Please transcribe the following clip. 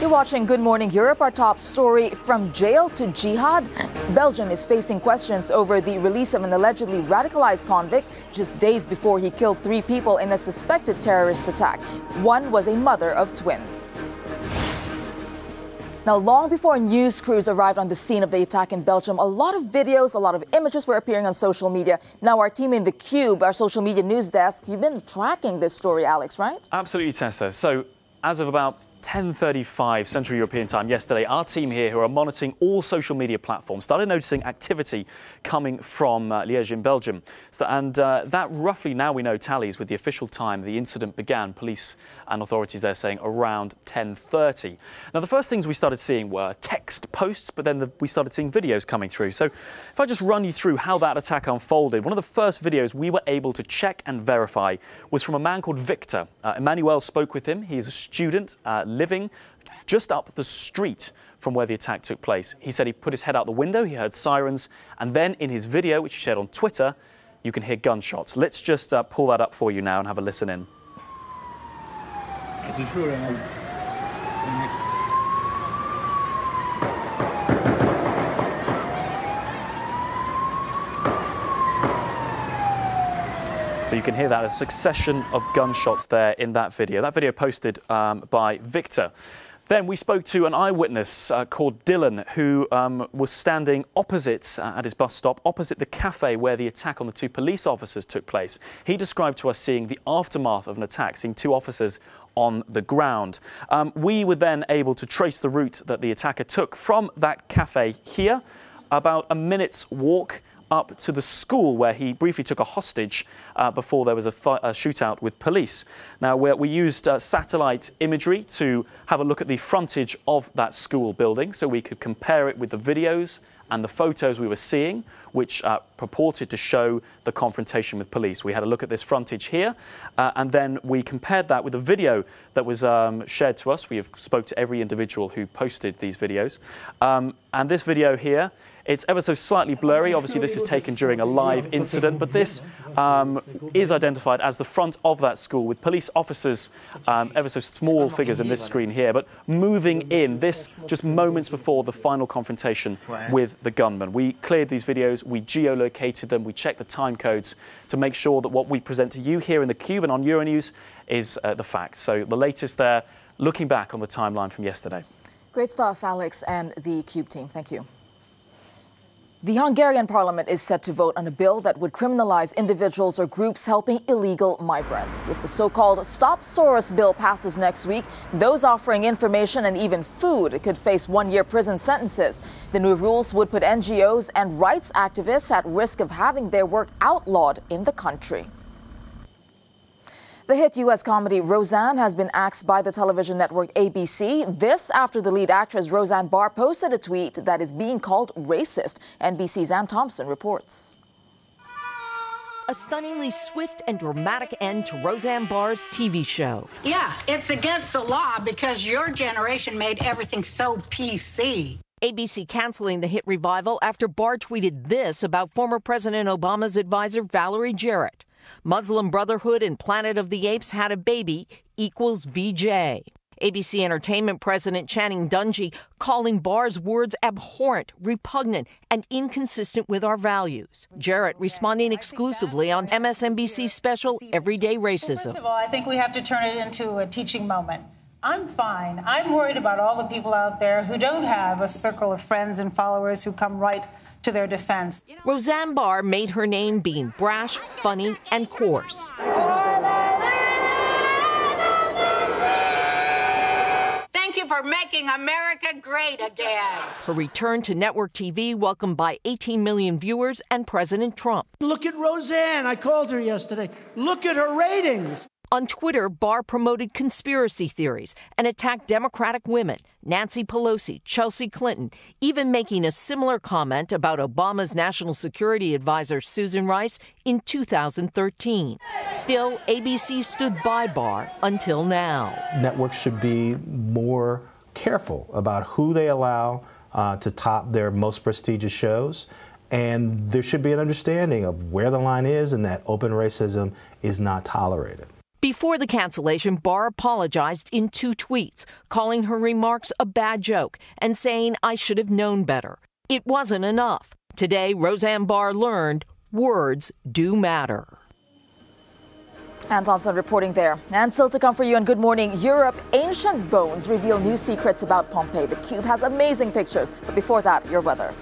You're watching Good Morning Europe, our top story from jail to jihad. Belgium is facing questions over the release of an allegedly radicalized convict just days before he killed three people in a suspected terrorist attack. One was a mother of twins. Now, long before news crews arrived on the scene of the attack in Belgium, a lot of videos, a lot of images were appearing on social media. Now, our team in the Cube, our social media news desk, you've been tracking this story, Alex, right? Absolutely, Tesa. So, as of about 10.35 Central European time yesterday, our team here who are monitoring all social media platforms started noticing activity coming from uh, Liège in Belgium. So, and uh, that roughly now we know tallies with the official time the incident began. Police and authorities there saying around 10.30. Now the first things we started seeing were text posts, but then the, we started seeing videos coming through. So if I just run you through how that attack unfolded, one of the first videos we were able to check and verify was from a man called Victor. Uh, Emmanuel spoke with him. He is a student uh, living just up the street from where the attack took place. He said he put his head out the window, he heard sirens, and then in his video, which he shared on Twitter, you can hear gunshots. Let's just uh, pull that up for you now and have a listen in. So you can hear that a succession of gunshots there in that video. That video posted um, by Victor. Then we spoke to an eyewitness uh, called Dylan who um, was standing opposite uh, at his bus stop, opposite the cafe where the attack on the two police officers took place. He described to us seeing the aftermath of an attack, seeing two officers on the ground. Um, we were then able to trace the route that the attacker took from that cafe here, about a minute's walk up to the school where he briefly took a hostage uh, before there was a, a, shootout with police. Now, we used uh, satellite imagery to have a look at the frontage of that school building so we could compare it with the videos and the photos we were seeing, which uh, purported to show the confrontation with police. We had a look at this frontage here, uh, and then we compared that with a video that was um, shared to us. We have spoke to every individual who posted these videos, um, and this video here it's ever so slightly blurry. Obviously, this is taken during a live incident, but this um, is identified as the front of that school with police officers, um, ever so small figures in this screen here, but moving in this just moments before the final confrontation with the gunman. We cleared these videos, we geolocated them, we checked the time codes to make sure that what we present to you here in the Cube and on Euronews is uh, the facts. So the latest there, looking back on the timeline from yesterday. Great stuff, Alex and the Cube team. Thank you. The Hungarian parliament is set to vote on a bill that would criminalize individuals or groups helping illegal migrants. If the so called Stop Soros bill passes next week, those offering information and even food could face one year prison sentences. The new rules would put NGOs and rights activists at risk of having their work outlawed in the country. The hit U.S. comedy Roseanne has been axed by the television network ABC. This after the lead actress Roseanne Barr posted a tweet that is being called racist. NBC's Ann Thompson reports. A stunningly swift and dramatic end to Roseanne Barr's TV show. Yeah, it's against the law because your generation made everything so PC. ABC canceling the hit revival after Barr tweeted this about former President Obama's advisor Valerie Jarrett. Muslim Brotherhood and Planet of the Apes had a baby equals VJ. ABC Entertainment President Channing Dungey calling Barr's words abhorrent, repugnant, and inconsistent with our values. Jarrett responding exclusively on MSNBC's special Everyday Racism. First of all, I think we have to turn it into a teaching moment. I'm fine. I'm worried about all the people out there who don't have a circle of friends and followers who come right to their defense. Roseanne Barr made her name being brash, funny, and coarse. Thank you for making America great again. Her return to network TV welcomed by 18 million viewers and President Trump. Look at Roseanne. I called her yesterday. Look at her ratings. On Twitter, Barr promoted conspiracy theories and attacked Democratic women, Nancy Pelosi, Chelsea Clinton, even making a similar comment about Obama's national security advisor, Susan Rice, in 2013. Still, ABC stood by Barr until now. Networks should be more careful about who they allow uh, to top their most prestigious shows. And there should be an understanding of where the line is and that open racism is not tolerated. Before the cancellation, Barr apologized in two tweets, calling her remarks a bad joke and saying, I should have known better. It wasn't enough. Today, Roseanne Barr learned words do matter. Ann Thompson reporting there. And still to come for you on Good Morning Europe, ancient bones reveal new secrets about Pompeii. The Cube has amazing pictures. But before that, your weather.